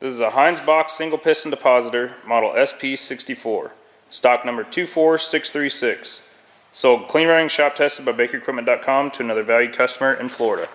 This is a Hinds Bock single piston depositor, model SP64, stock number 24636. Sold clean running shop tested by BakeryEquipment.com to another valued customer in Florida.